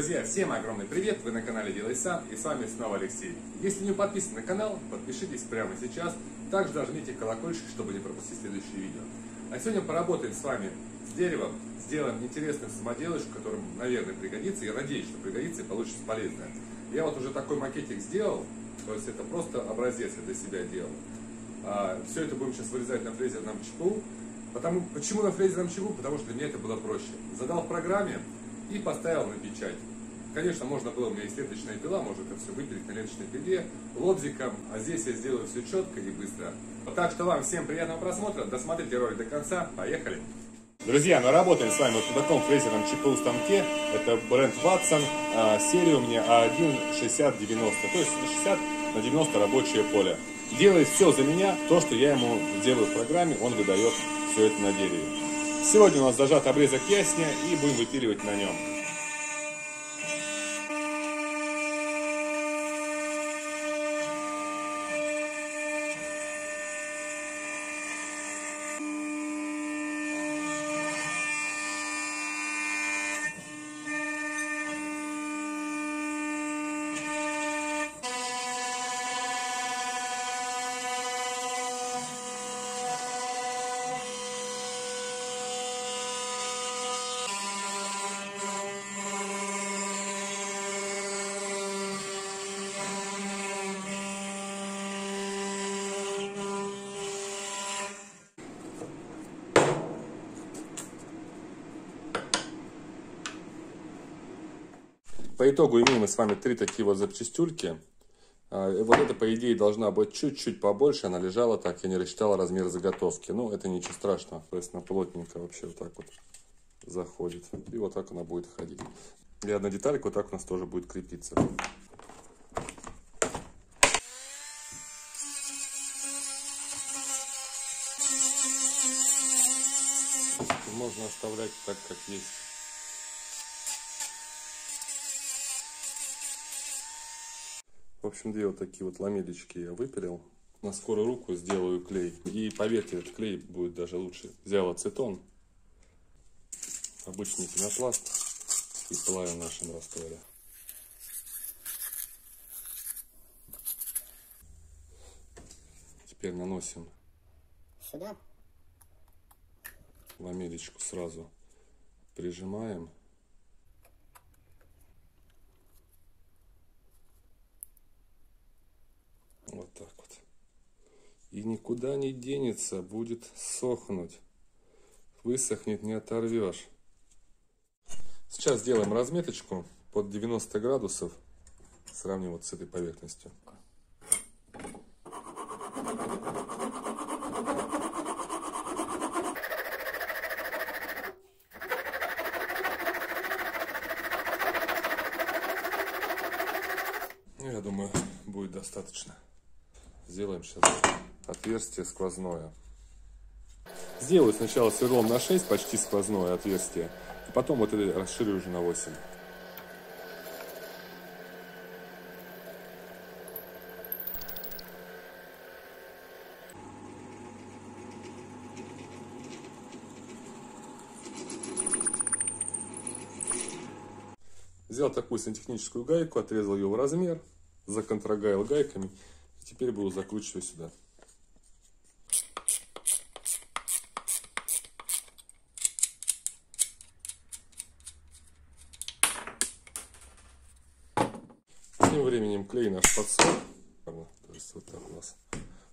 Друзья, всем огромный привет! Вы на канале Делай Сам и с вами снова Алексей. Если не подписаны на канал, подпишитесь прямо сейчас. Также нажмите колокольчик, чтобы не пропустить следующие видео. А сегодня поработаем с вами с деревом, сделаем интересную самоделочку, которая, наверное, пригодится. Я надеюсь, что пригодится и получится полезно. Я вот уже такой макетик сделал, то есть это просто образец я для себя делал. А, все это будем сейчас вырезать на фрезерном ЧПУ. Потому, почему на фрезерном ЧПУ? Потому что для меня это было проще. Задал в программе, и поставил на печать. Конечно, можно было, у меня есть ленточная пила, можно это все выпилить на ленточной пиле, лобзиком, а здесь я сделаю все четко и быстро. Так что вам всем приятного просмотра, досмотрите ролик до конца, поехали! Друзья, мы работаем с вами вот на таком фрезерном ЧПУ станке, это бренд Watson, а, серия у меня А1 6090, то есть 60 на 90 рабочее поле. Делает все за меня, то, что я ему делаю в программе, он выдает все это на дереве. Сегодня у нас зажат обрезок ясня и будем выпиливать на нем. По итогу имеем мы с вами три такие вот запчастюльки. А, вот это, по идее, должна быть чуть-чуть побольше. Она лежала так, я не рассчитала размер заготовки. Ну, это ничего страшного. То есть, она плотненько вообще вот так вот заходит. И вот так она будет ходить. И одна деталька вот так у нас тоже будет крепиться. Можно оставлять так, как есть. Общем, две вот такие вот ламелечки я выпилил. На скорую руку сделаю клей. И поверьте, этот клей будет даже лучше. Взял ацетон, обычный пенопласт и плаваю в нашем растворе. Теперь наносим сюда. ламелечку сразу прижимаем. Вот так вот. И никуда не денется, будет сохнуть. Высохнет, не оторвешь. Сейчас сделаем разметочку под 90 градусов. Сравним вот с этой поверхностью. Ну, я думаю, будет достаточно. Сделаем сейчас отверстие сквозное. Сделаю сначала сверлом на 6, почти сквозное отверстие. И потом вот это расширю уже на 8. Взял такую сантехническую гайку, отрезал ее в размер, законтрогаил гайками. Теперь буду закручивать сюда. Тем временем клей наш подсох. То есть вот так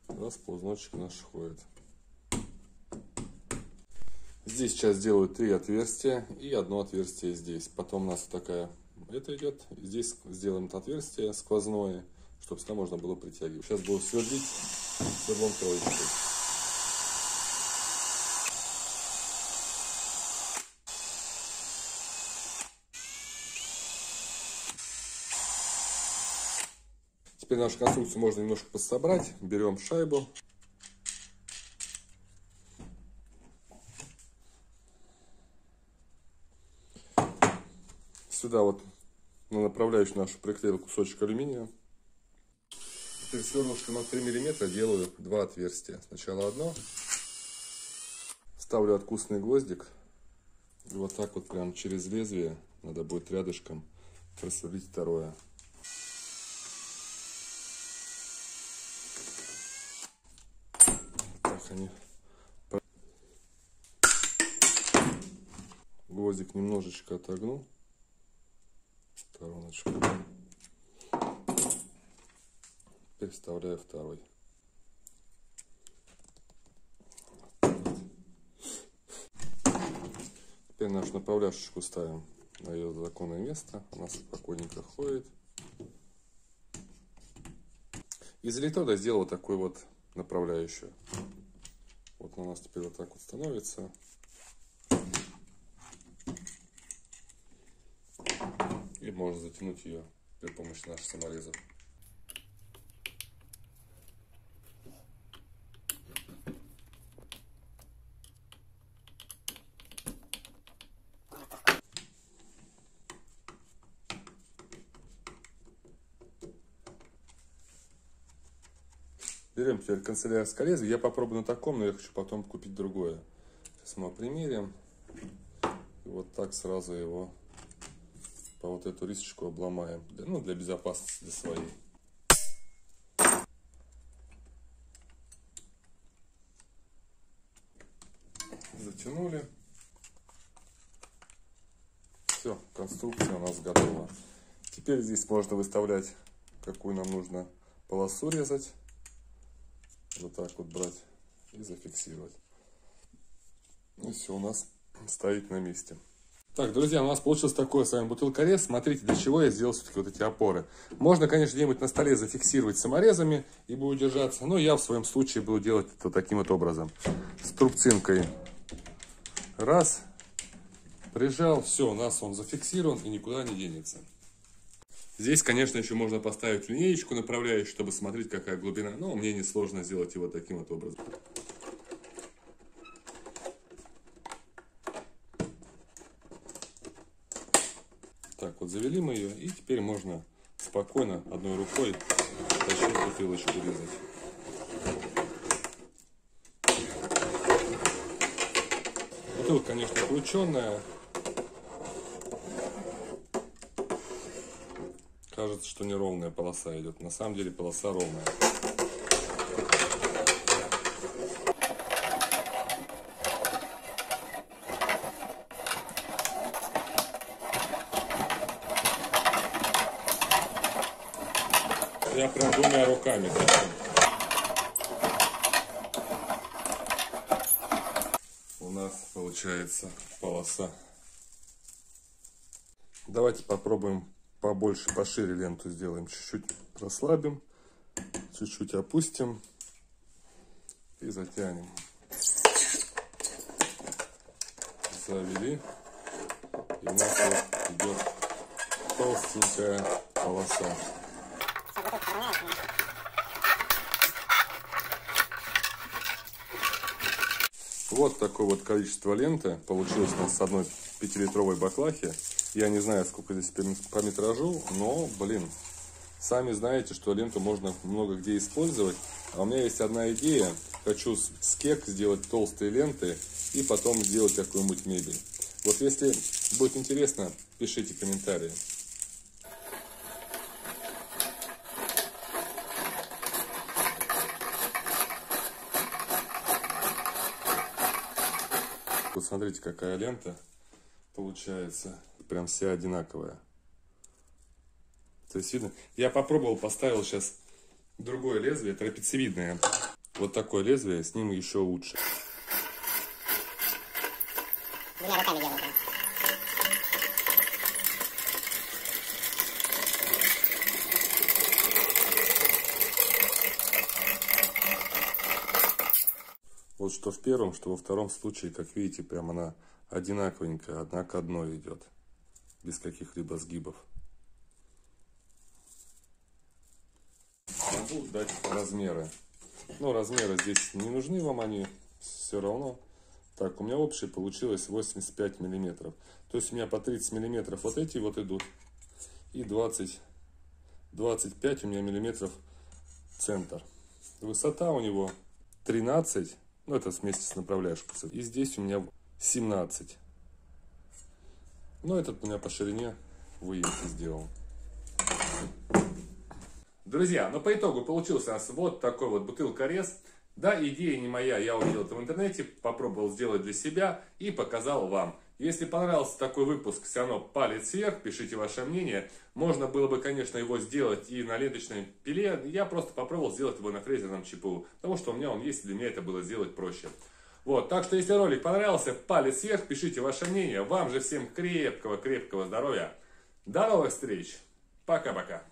у нас ползночек наш ходит. Здесь сейчас сделаю три отверстия и одно отверстие здесь. Потом у нас такая это идет. Здесь сделаем это отверстие сквозное, сюда можно было притягивать. Сейчас буду сверлить сверлом троечкой. Теперь нашу конструкцию можно немножко подсобрать. Берем шайбу. Сюда вот на направляющую нашу приклеил кусочек алюминия. Теперь сверлышком на 3 мм делаю два отверстия. Сначала одно. Ставлю откусный гвоздик. И вот так вот прям через лезвие, надо будет рядышком, просверлить второе. Так они. Гвоздик немножечко отогнул стороночку. Теперь вставляю второй. Теперь нашу направляшечку ставим на ее законное место. Она спокойненько ходит. Из электрода сделал такой вот направляющую. Вот у нас теперь вот так вот становится. И можно затянуть ее при помощи наших саморезов. Берем теперь канцелярское лезвие. Я попробую на таком, но я хочу потом купить другое. Сейчас мы примерим. И вот так сразу его по вот эту рисочку обломаем. Ну, для безопасности для своей. Затянули. Все, конструкция у нас готова. Теперь здесь можно выставлять, какую нам нужно полосу резать вот так вот брать и зафиксировать. И все у нас стоит на месте. Так, друзья, у нас получилось такое с вами бутылкорез. Смотрите, для чего я сделал все-таки вот эти опоры. Можно, конечно, где-нибудь на столе зафиксировать саморезами и будет держаться. Но я в своем случае буду делать это таким вот образом. С трубцинкой. Раз. Прижал. Все, у нас он зафиксирован и никуда не денется. Здесь, конечно, еще можно поставить линеечку направляющую, чтобы смотреть, какая глубина. Но мне не сложно сделать его таким вот образом. Так, вот завели мы ее. И теперь можно спокойно одной рукой тащить бутылочку резать. Бутылка, конечно, включенная. Кажется, что неровная полоса идет. На самом деле полоса ровная. Я прям двумя руками. У нас получается полоса. Давайте попробуем побольше, пошире ленту сделаем. Чуть-чуть прослабим, чуть-чуть опустим и затянем. Завели. И у нас вот идет толстенькая полоса. Вот такое вот количество ленты получилось у нас с одной пятилитровой баклахи. Я не знаю, сколько здесь по метражу, но, блин, сами знаете, что ленту можно много где использовать. А у меня есть одна идея. Хочу с кек сделать толстые ленты и потом сделать какую-нибудь мебель. Вот если будет интересно, пишите комментарии. Вот смотрите, какая лента получается прям вся одинаковая. То есть видно, я попробовал, поставил сейчас другое лезвие, трапециевидное. Вот такое лезвие, с ним еще лучше. Двумя руками делаю. Вот что в первом, что во втором случае, как видите, прям она одинаковенькая, одна к одной идет без каких-либо сгибов. Могу дать размеры. Но размеры здесь не нужны вам они все равно. Так, у меня общее получилось 85 миллиметров. То есть у меня по 30 миллиметров вот эти вот идут. И 20, 25 у меня миллиметров центр. Высота у него 13, ну это вместе с направляющей. И здесь у меня 17. Ну, этот у меня по ширине выемки сделал. Друзья, ну по итогу получился у нас вот такой вот бутылка-рез. Да, идея не моя, я увидел это в интернете, попробовал сделать для себя и показал вам. Если понравился такой выпуск, все равно палец вверх, пишите ваше мнение. Можно было бы, конечно, его сделать и на ленточной пиле. Я просто попробовал сделать его на фрезерном ЧПУ, потому что у меня он есть, для меня это было сделать проще. Вот, так что если ролик понравился, палец вверх, пишите ваше мнение. Вам же всем крепкого-крепкого здоровья. До новых встреч. Пока-пока.